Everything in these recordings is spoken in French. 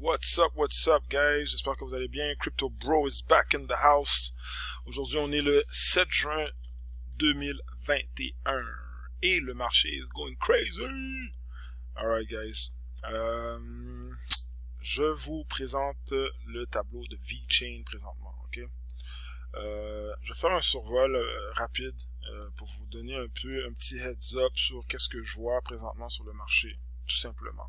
What's up, what's up, guys? J'espère que vous allez bien. Crypto Bro is back in the house. Aujourd'hui, on est le 7 juin 2021 et le marché is going crazy. Alright, guys. Euh, je vous présente le tableau de V-Chain présentement, ok? Euh, je vais faire un survol euh, rapide euh, pour vous donner un peu un petit heads up sur qu'est-ce que je vois présentement sur le marché, tout simplement.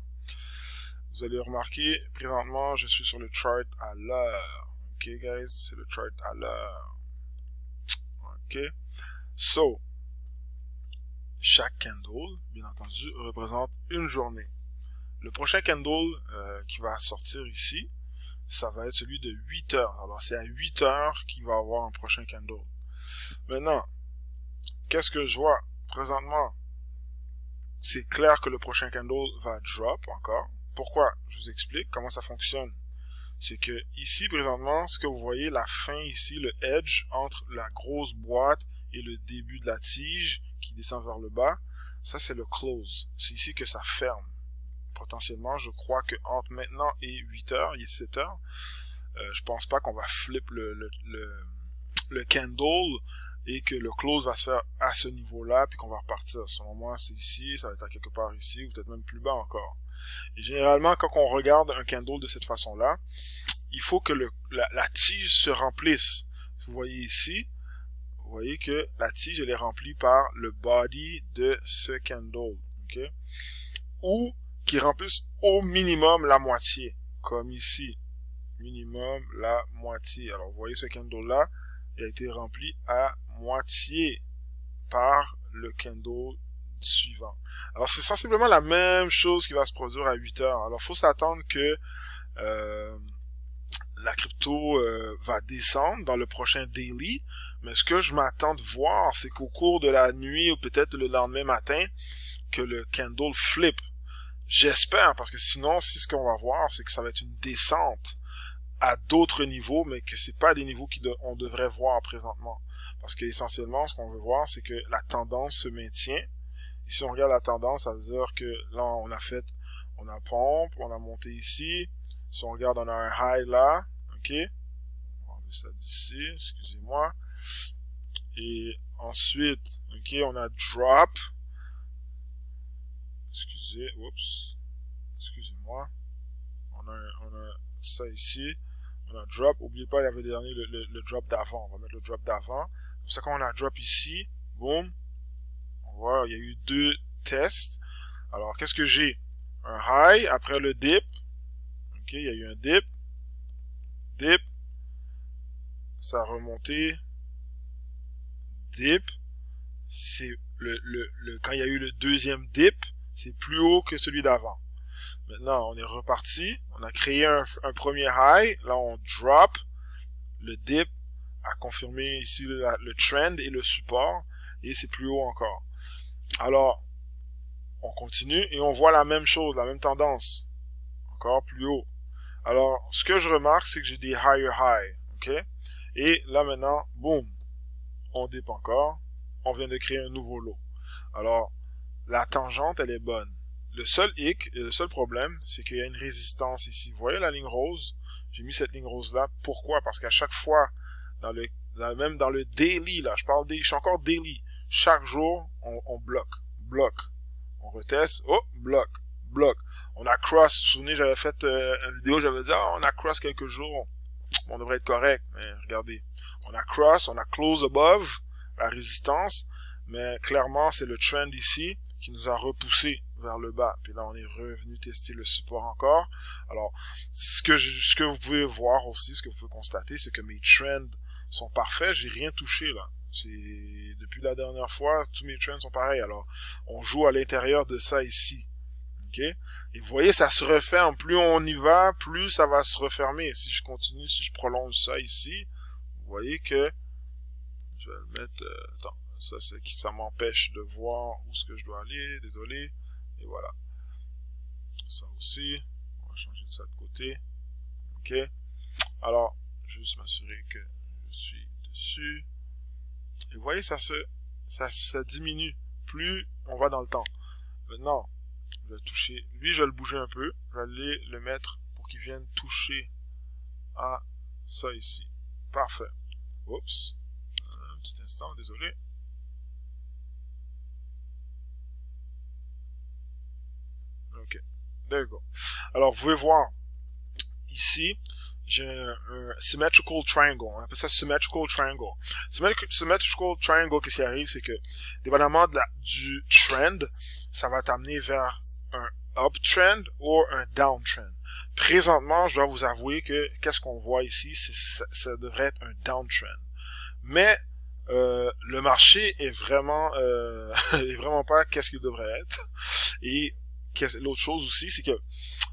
Vous allez remarquer, présentement, je suis sur le chart à l'heure. Ok, guys, c'est le chart à l'heure. Ok. So, chaque candle, bien entendu, représente une journée. Le prochain candle euh, qui va sortir ici, ça va être celui de 8 heures. Alors, c'est à 8 heures qu'il va avoir un prochain candle. Maintenant, qu'est-ce que je vois présentement? C'est clair que le prochain candle va drop encore. Pourquoi Je vous explique comment ça fonctionne. C'est que ici, présentement, ce que vous voyez, la fin ici, le edge entre la grosse boîte et le début de la tige qui descend vers le bas, ça c'est le close. C'est ici que ça ferme. Potentiellement, je crois que entre maintenant et 8 heures, il est 7 heures, euh, je pense pas qu'on va flip le, le, le, le candle et que le close va se faire à ce niveau-là, puis qu'on va repartir. Selon moi, c'est ici, ça va être à quelque part ici, ou peut-être même plus bas encore. Et généralement, quand on regarde un candle de cette façon-là, il faut que la, la, tige se remplisse. Vous voyez ici, vous voyez que la tige, elle est remplie par le body de ce candle. ok? Ou qui remplisse au minimum la moitié, comme ici. Minimum la moitié. Alors, vous voyez ce candle-là, il a été rempli à moitié par le candle suivant. Alors c'est sensiblement la même chose qui va se produire à 8 heures. Alors faut s'attendre que euh, la crypto euh, va descendre dans le prochain daily, mais ce que je m'attends de voir, c'est qu'au cours de la nuit ou peut-être le lendemain matin, que le candle flip. J'espère, parce que sinon, si ce qu'on va voir, c'est que ça va être une descente à d'autres niveaux, mais que c'est pas des niveaux qu'on devrait voir présentement. Parce que essentiellement, ce qu'on veut voir, c'est que la tendance se maintient. Et si on regarde la tendance, ça veut dire que là, on a fait, on a pompe, on a monté ici. Si on regarde, on a un high là, ok? On va enlever ça d'ici, excusez-moi. Et ensuite, ok, on a drop. Excusez, oups, excusez-moi. On a, on a ça ici on a drop, oubliez pas, il y avait dernier le, le, le drop d'avant, on va mettre le drop d'avant. C'est ça qu'on a drop ici, boom, on voit, il y a eu deux tests. Alors, qu'est-ce que j'ai? Un high, après le dip, ok, il y a eu un dip, dip, ça a remonté, dip, c'est le, le, quand il y a eu le deuxième dip, c'est plus haut que celui d'avant. Maintenant, on est reparti. On a créé un, premier high. Là, on drop. Le dip a confirmé ici le, le trend et le support. Et c'est plus haut encore. Alors, on continue et on voit la même chose, la même tendance. Encore plus haut. Alors, ce que je remarque, c'est que j'ai des higher high. OK? Et là, maintenant, boum. On dip encore. On vient de créer un nouveau lot. Alors, la tangente, elle est bonne. Le seul hic et le seul problème, c'est qu'il y a une résistance ici. Vous voyez la ligne rose? J'ai mis cette ligne rose-là. Pourquoi? Parce qu'à chaque fois, même dans le daily, là, je parle des, je suis encore daily. Chaque jour, on, bloque, bloque. On reteste, oh, bloque, bloque. On a cross. Vous vous souvenez, j'avais fait euh, une vidéo, j'avais dit, oh, on a cross quelques jours. On devrait être correct. Mais regardez. On a cross, on a close above, la résistance. Mais clairement, c'est le trend ici qui nous a repoussé vers le bas. Puis là, on est revenu tester le support encore. Alors, ce que, je, ce que vous pouvez voir aussi, ce que vous pouvez constater, c'est que mes trends sont parfaits. J'ai rien touché là. C'est depuis la dernière fois, tous mes trends sont pareils. Alors, on joue à l'intérieur de ça ici. OK? Et vous voyez, ça se referme. Plus on y va, plus ça va se refermer. Si je continue, si je prolonge ça ici, vous voyez que je vais le mettre... Euh, attends, ça c'est qui ça m'empêche de voir où ce que je dois aller. Désolé. Et voilà. Ça aussi. On va changer de ça de côté. OK. Alors, juste m'assurer que je suis dessus. Et vous voyez, ça se, ça, ça diminue. Plus on va dans le temps. Maintenant, je vais toucher. Lui, je vais le bouger un peu. Je vais aller le mettre pour qui vienne toucher à ça ici. Parfait. Oups. Un petit instant, désolé. Ok. There you go. Alors, vous pouvez voir ici, j'ai un, symmetrical triangle. On appelle ça symmetrical triangle. Symmetrical triangle, qu'est-ce qui arrive, c'est que, dépendamment de la, du trend, ça va t'amener vers un uptrend ou un downtrend. Présentement, je dois vous avouer que qu'est-ce qu'on voit ici, ça, ça, devrait être un downtrend. Mais euh, le marché est vraiment euh, est vraiment pas qu'est-ce qu'il devrait être. Et l'autre chose aussi, c'est que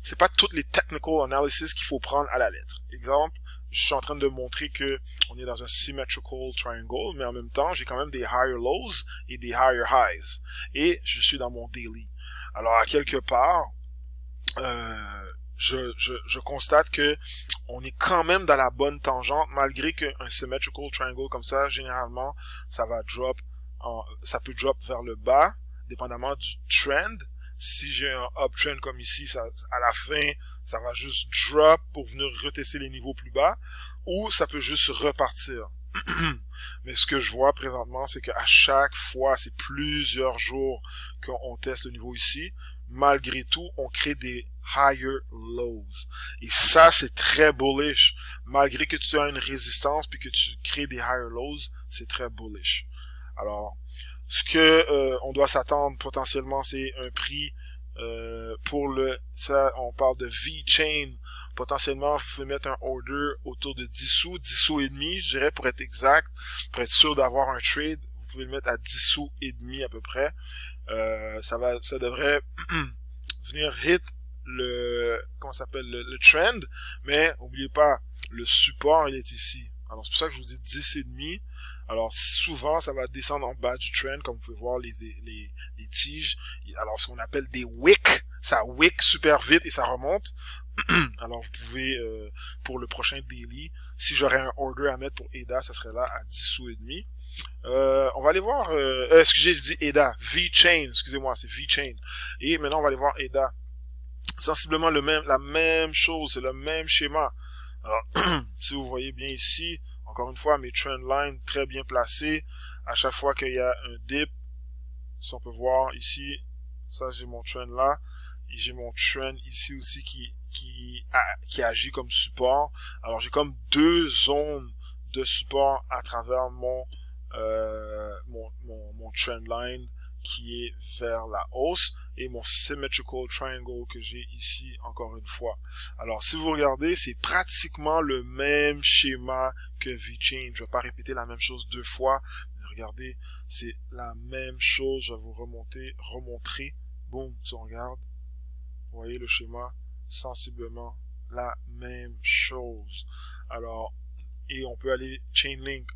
c'est pas toutes les technical analysis qu'il faut prendre à la lettre. Exemple, je suis en train de montrer que on est dans un symmetrical triangle, mais en même temps, j'ai quand même des higher lows et des higher highs. Et je suis dans mon daily. Alors, à quelque part, euh, je, je, constate que on est quand même dans la bonne tangente, malgré qu'un symmetrical triangle comme ça, généralement, ça va drop, en, ça peut drop vers le bas, dépendamment du trend, si j'ai un uptrend comme ici, ça, à la fin, ça va juste drop pour venir retester les niveaux plus bas, ou ça peut juste repartir. Mais ce que je vois présentement, c'est qu'à chaque fois, c'est plusieurs jours qu'on teste le niveau ici. Malgré tout, on crée des higher lows. Et ça, c'est très bullish. Malgré que tu as une résistance puis que tu crées des higher lows, c'est très bullish. Alors, ce que euh, on doit s'attendre potentiellement, c'est un prix euh, pour le ça on parle de V-chain. Potentiellement vous pouvez mettre un order autour de 10 sous 10 sous et demi je dirais pour être exact. Pour être sûr d'avoir un trade vous pouvez le mettre à 10 sous et demi à peu près. Euh, ça va ça devrait venir hit le comment s'appelle le, le, trend. Mais oubliez pas le support il est ici. Alors c'est pour ça que je vous dis 10 et demi alors souvent, ça va descendre en bas du trend, comme vous pouvez voir les, les, les tiges. Alors ce qu'on appelle des wicks, ça wick super vite et ça remonte. Alors vous pouvez, euh, pour le prochain daily, si j'aurais un order à mettre pour EDA, ça serait là à 10 sous et demi. Euh, on va aller voir, euh, euh excusez, je dis EDA, V-Chain, excusez-moi, c'est V-Chain. Et maintenant, on va aller voir EDA. Sensiblement le même, la même chose, c'est le même schéma. Alors, si vous voyez bien ici, encore une fois, mes trend lines très bien placés. À chaque fois qu'il y a un dip, si on peut voir ici, ça j'ai mon trend là, et j'ai mon trend ici aussi qui qui qui agit comme support. Alors j'ai comme deux zones de support à travers mon euh, mon, mon, mon trend line qui est vers la hausse et mon symmetrical triangle que j'ai ici encore une fois. Alors si vous regardez, c'est pratiquement le même schéma que V-Chain. Je vais pas répéter la même chose deux fois, mais regardez, c'est la même chose. Je vais vous remonter, remontrer. Boum, tu regardes. Vous voyez le schéma? Sensiblement la même chose. Alors, et on peut aller Chainlink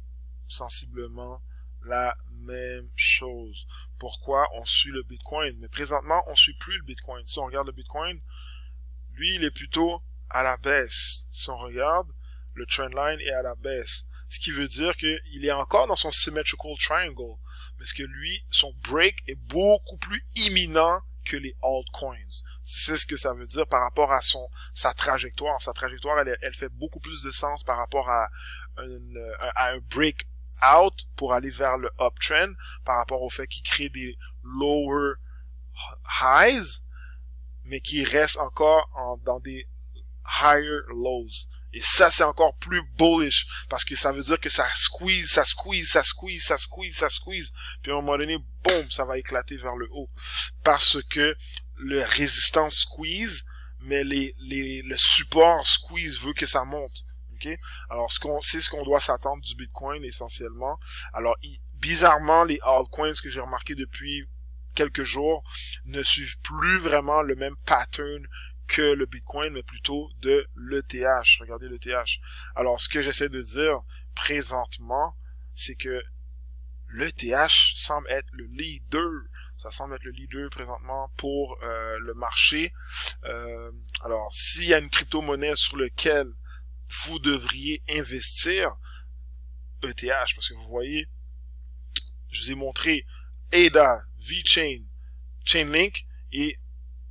sensiblement la même chose. Pourquoi on suit le Bitcoin? Mais présentement, on suit plus le Bitcoin. Si on regarde le Bitcoin, lui, il est plutôt à la baisse. Si on regarde, le trendline est à la baisse. Ce qui veut dire qu'il est encore dans son symmetrical triangle. Mais que lui, son break est beaucoup plus imminent que les altcoins. C'est ce que ça veut dire par rapport à son sa trajectoire. Sa trajectoire, elle, elle fait beaucoup plus de sens par rapport à à un break out pour aller vers le uptrend par rapport au fait qu'il crée des lower highs, mais qui reste encore en, dans des higher lows. Et ça, c'est encore plus bullish, parce que ça veut dire que ça squeeze, ça squeeze, ça squeeze, ça squeeze, ça squeeze, puis à un moment donné, boum, ça va éclater vers le haut. Parce que le résistance squeeze, mais les, les, le support squeeze veut que ça monte. Alors, c'est ce qu'on doit s'attendre du Bitcoin essentiellement. Alors, bizarrement, les altcoins que j'ai remarqué depuis quelques jours ne suivent plus vraiment le même pattern que le Bitcoin, mais plutôt de l'ETH. Regardez l'ETH. Alors, ce que j'essaie de dire présentement, c'est que l'ETH semble être le leader. Ça semble être le leader présentement pour euh, le marché. Euh, alors, s'il y a une crypto-monnaie sur laquelle vous devriez investir ETH parce que vous voyez, je vous ai montré ADA, VeChain, Chainlink et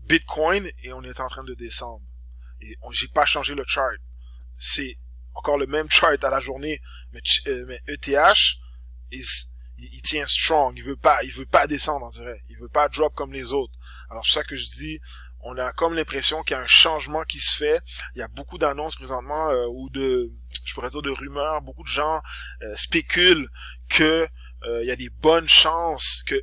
Bitcoin et on est en train de descendre. Et j'ai pas changé le chart. C'est encore le même chart à la journée, mais, ETH, il, il, tient strong. Il veut pas, il veut pas descendre, on dirait. Il veut pas drop comme les autres. Alors c'est ça que je dis. On a comme l'impression qu'il y a un changement qui se fait. Il y a beaucoup d'annonces présentement euh, ou de, je pourrais dire de rumeurs. Beaucoup de gens euh, spéculent que il y a des bonnes chances que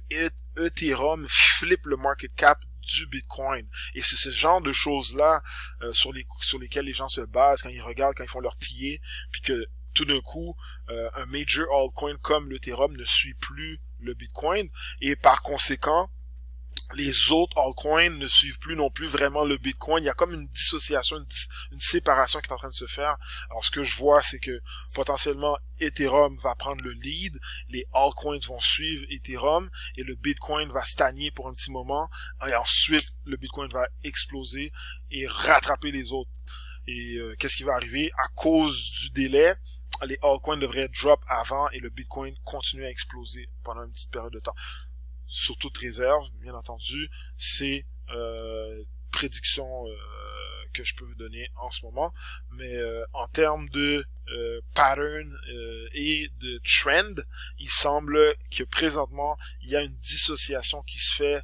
Ethereum flippe le market cap du Bitcoin. Et c'est ce genre de choses-là euh, sur, les, sur lesquelles les gens se basent quand ils regardent, quand ils font leur TA, puis que tout d'un coup, euh, un major altcoin comme l'Ethereum ne suit plus le Bitcoin. Et par conséquent, les autres altcoins ne suivent plus non plus vraiment le Bitcoin. Il y a comme une dissociation, une, séparation qui est en train de se faire. Alors ce que je vois, c'est que potentiellement Ethereum va prendre le lead, les altcoins vont suivre Ethereum et le Bitcoin va stagner pour un petit moment. Et ensuite, le Bitcoin va exploser et rattraper les autres. Et euh, qu'est-ce qui va arriver? À cause du délai? Les altcoins devraient drop avant et le Bitcoin continuer à exploser pendant une petite période de temps sur toute réserve, bien entendu, c'est euh, prédiction euh, que je peux vous donner en ce moment. Mais euh, en termes de euh, pattern et de trend, il semble que présentement, il y a une dissociation qui se fait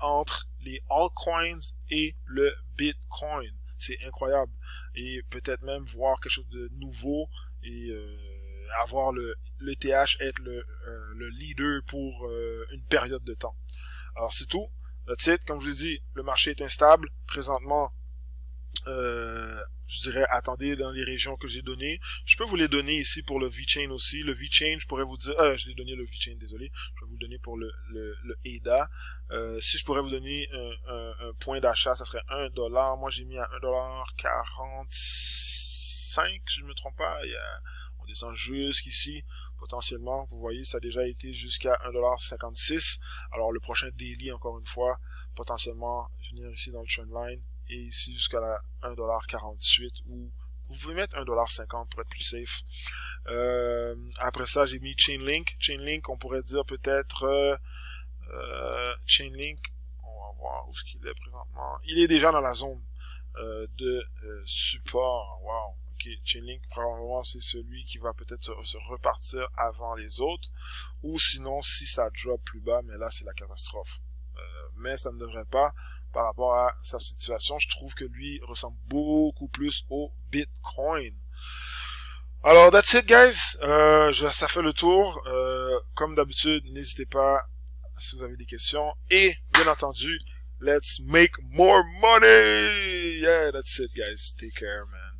entre les altcoins et le Bitcoin. C'est incroyable. Et peut-être même voir quelque chose de nouveau et avoir le l'ETH être le, euh, le leader pour euh, une période de temps. Alors c'est tout. Le titre, comme je vous ai dit, le marché est instable. Présentement, euh, je dirais attendez dans les régions que j'ai données. Je peux vous les donner ici pour le VeChain aussi. Le VeChain, je pourrais vous dire, euh, je l'ai donné le VeChain, désolé. Je vais vous le donner pour le, le, le ADA. Euh, si je pourrais vous donner un, un, point d'achat, ça serait 1$. Moi, j'ai mis à 1$46 5, si je me trompe pas. Il y a, on descend jusqu'ici. Potentiellement, vous voyez, ça a déjà été jusqu'à 1,56$. Alors, le prochain daily, encore une fois, potentiellement, venir ici dans le trendline et ici jusqu'à la 1,48$ ou vous pouvez mettre 1,50$ pour être plus safe. Euh, après ça, j'ai mis Chainlink. Chainlink, on pourrait dire peut-être euh, euh Chainlink. On va voir où ce qu'il est présentement. Il est déjà dans la zone euh, de euh, support. Wow, Chainlink, probablement, c'est celui qui va peut-être se, repartir avant les autres. Ou sinon, si ça drop plus bas, mais là, c'est la catastrophe. Euh, mais ça ne devrait pas. Par rapport à sa situation, je trouve que lui ressemble beaucoup plus au Bitcoin. Alors, that's it, guys. Euh, ça fait le tour. Euh, comme d'habitude, n'hésitez pas si vous avez des questions. Et, bien entendu, let's make more money! Yeah, that's it, guys. Take care, man.